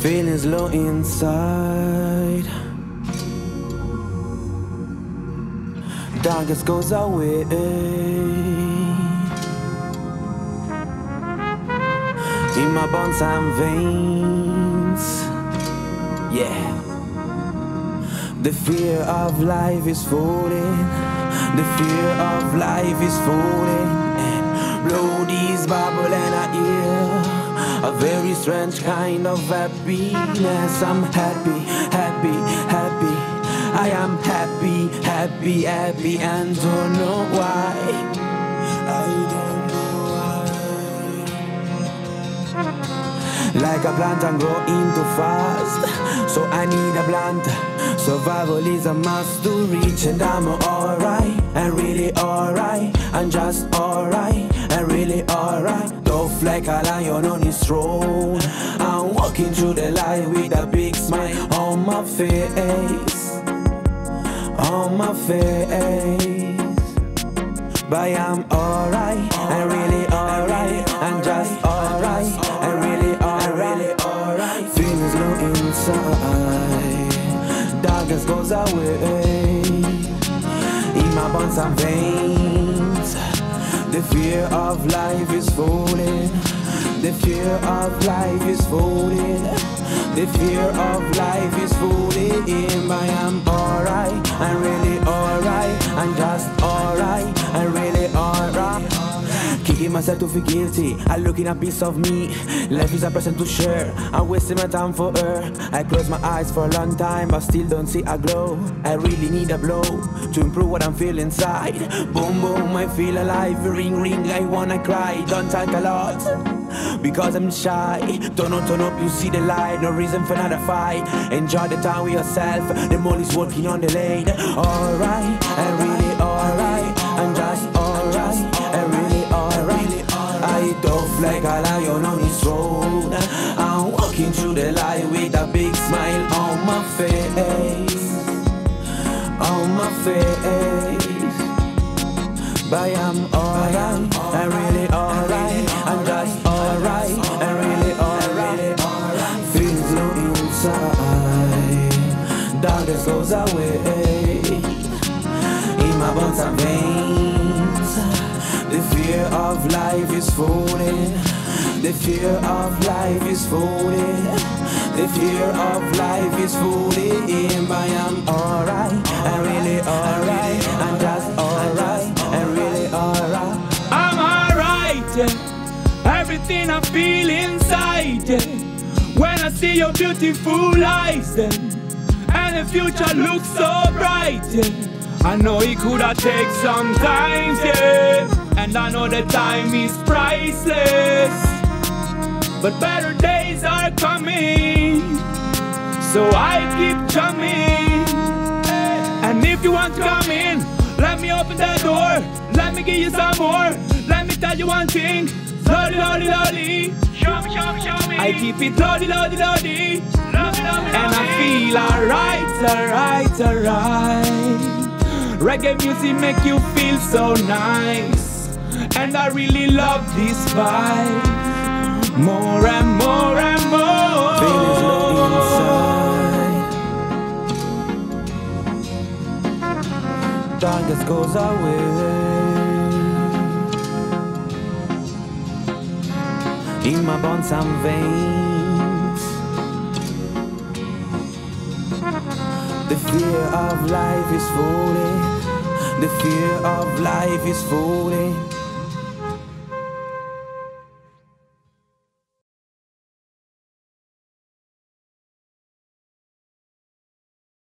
Feelings low inside. Darkness goes away. In my bones and veins. Yeah. The fear of life is falling. The fear of life is falling. Blow these bubble and I hear strange kind of happiness. I'm happy, happy, happy. I am happy, happy, happy, and don't know why. I don't know why. Like a plant, I'm growing too fast. So I need a plant. Survival is a must to reach, and I'm alright, and really alright, like a lion on his throne. I'm walking through the light with a big smile on my face, on my face. But I'm alright, and really alright, I'm just alright, and really alright. Feelings low inside, darkness goes away in my bones and veins. The fear of life is falling. The fear of life is falling. The fear of life is falling. I am alright, I'm really myself to feel guilty. I look in a piece of me. Life is a present to share. I'm wasting my time for her. I close my eyes for a long time, but still don't see a glow. I really need a blow to improve what I'm feeling inside. Boom, boom, I feel alive. Ring, ring, I wanna cry. Don't talk a lot. Because I'm shy, turn up, turn up, you see the light. No reason for another fight. Enjoy the time with yourself. The money's working on the lane. Alright, I'm really walking through the light with a big smile on my face. On my face. But I'm alright. I'm really alright. I'm just alright. I'm really alright. Feelings low inside. Darkness goes away. In my bones and veins. The fear of life is falling. The fear of life is falling. The fear of life is falling. But I'm alright. I'm really alright. I'm just alright. I'm really alright. I'm alright. Everything I feel inside. When I see your beautiful eyes. And the future looks so bright. I know it could have taken some time, yeah. And I know the time is priceless. But better days are coming. So I keep coming. And if you want to come in, let me open the door. Let me give you some more. Let me tell you one thing. Slowly, slowly, slowly. Show me, show me, show me. I keep it slowly, slowly, slowly. And I feel alright, alright, alright. Reggae music make you feel so nice. And I really love this vibe. More and more and more. Feelings low inside. Darkness goes away. In my bones and veins. The fear of life is falling. The fear of life is falling.